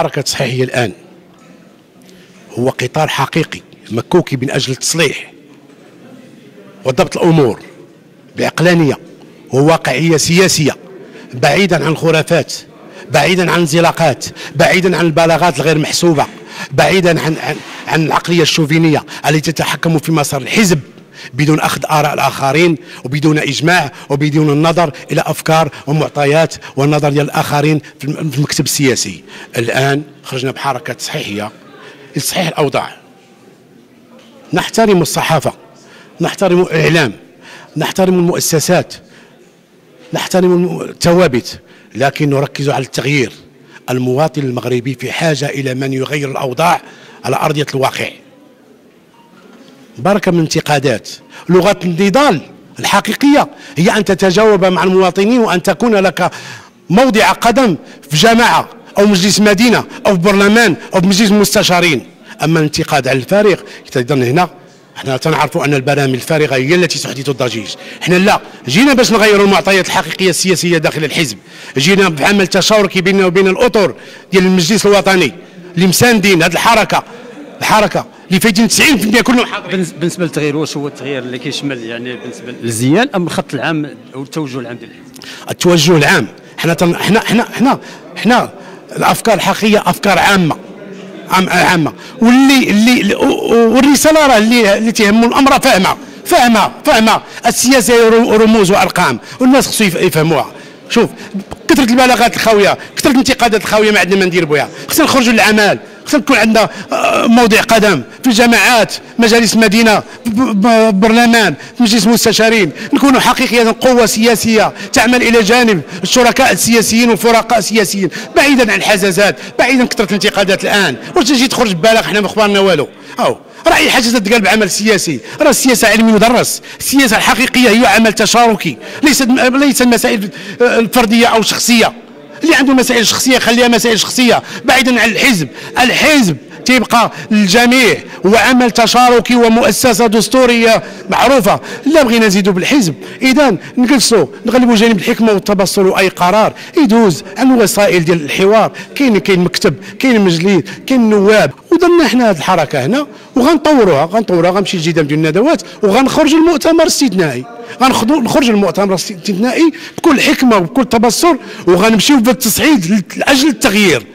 الحركة الصحيحية الآن. هو قطار حقيقي مكوكي من أجل التصليح وضبط الأمور بعقلانية وواقعية سياسية بعيدا عن الخرافات بعيدا عن الانزلاقات بعيدا عن البلاغات الغير محسوبة بعيدا عن عن, عن العقلية الشوفينية التي تتحكم في مسار الحزب. بدون أخذ آراء الآخرين وبدون إجماع وبدون النظر إلى أفكار ومعطيات والنظر ديال الآخرين في المكتب السياسي. الآن خرجنا بحركة تصحيحيه لتصحيح الأوضاع. نحترم الصحافة نحترم الإعلام نحترم المؤسسات نحترم الثوابت لكن نركز على التغيير. المواطن المغربي في حاجة إلى من يغير الأوضاع على أرضية الواقع. بركة من انتقادات. لغة النضال الحقيقية هي أن تتجاوب مع المواطنين وأن تكون لك موضع قدم في جماعة أو مجلس مدينة أو برلمان أو مجلس المستشارين أما الانتقاد على الفارغ تظن هنا إحنا تنعرفوا أن البرامج الفارغة هي التي تحدث الضجيج. إحنا لا جينا باش نغيروا المعطيات الحقيقية السياسية داخل الحزب. جينا بعمل تشاوركي بيننا وبين الأطر ديال المجلس الوطني. اللي مساندين هذه الحركة. الحركة اللي فايتين 90% كلهم حاضرين بالنسبة للتغيير واش هو التغيير اللي كيشمل يعني بالنسبة للزيان أم الخط العام أو التوجه العام ديال الحزب التوجه العام. إحنا تن... إحنا إحنا إحنا إحنا الأفكار الحقيقية أفكار عامة. عامة. واللي اللي والرسالة راه اللي اللي تهم الأمر فاهمة. فاهمة. فاهمة. السياسة رموز وأرقام. والناس خصو يفهموها. شوف كثرة البلاغات الخاوية كثرة الانتقادات الخاوية ما عندنا ما ندير بها خصنا نخرجوا للعمل خصنا تكون عندنا آه، موضع قدم في الجماعات مجالس مدينة برلمان مجلس مستشارين. نكونوا حقيقية قوة سياسية تعمل إلى جانب الشركاء السياسيين والفرقاء السياسيين. بعيدا عن الحزازات بعيدا كثرة الانتقادات الآن. واش تجي تخرج ببالغ؟ إحنا ما أخبارنا والو. أو راه اي حاجة تتقال بعمل سياسي. راه السياسة علم يدرس السياسة الحقيقية هي عمل تشاركي. ليست ليس المسائل الفردية أو الشخصيه اللي عنده مسائل شخصية خليها مسائل شخصية. بعيدا عن الحزب. الحزب تيبقى للجميع وعمل تشاركي ومؤسسة دستورية معروفة. لا بغينا نزيدوا بالحزب. اذا نجلسوا نغلبوا جانب الحكمة والتبصر وأي قرار. يدوز عن وسائل ديال الحوار. كاين كاين مكتب كاين مجلس كاين نواب. ودرنا إحنا هذه الحركة هنا وغنطوروها غنطوروها غنمشي لجدال ديال الندوات وغنخرج المؤتمر الاستثنائي غنخرج المؤتمر الاستثنائي بكل حكمة وبكل تبصر وغنمشيو بالتصعيد لأجل التغيير.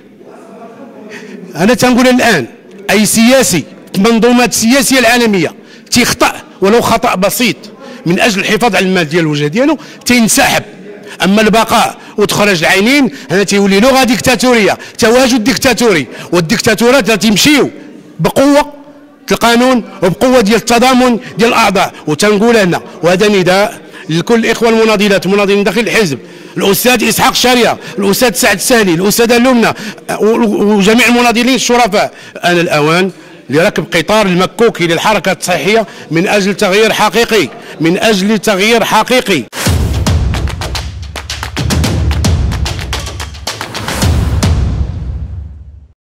أنا تنقول الآن أي سياسي المنظومات السياسيه العالمية تيخطأ ولو خطأ بسيط من أجل الحفاظ على المال ديال الوجه ديالو تينسحب. أما البقاء وتخرج العينين هنا تيولي لغة ديكتاتورية تواجد ديكتاتوري والديكتاتورات تيمشيو بقوة القانون وبقوة ديال التضامن ديال الأعضاء. وتنقول هنا وهذا نداء لكل الاخوه المناضلات المناضلين داخل الحزب. الأستاذ إسحاق شارية الأستاذ سعد السهلي الأستاذة لمنى وجميع المناضلين الشرفاء. ان الاوان لركب قطار المكوكي للحركة الصحية من أجل تغيير حقيقي من أجل تغيير حقيقي.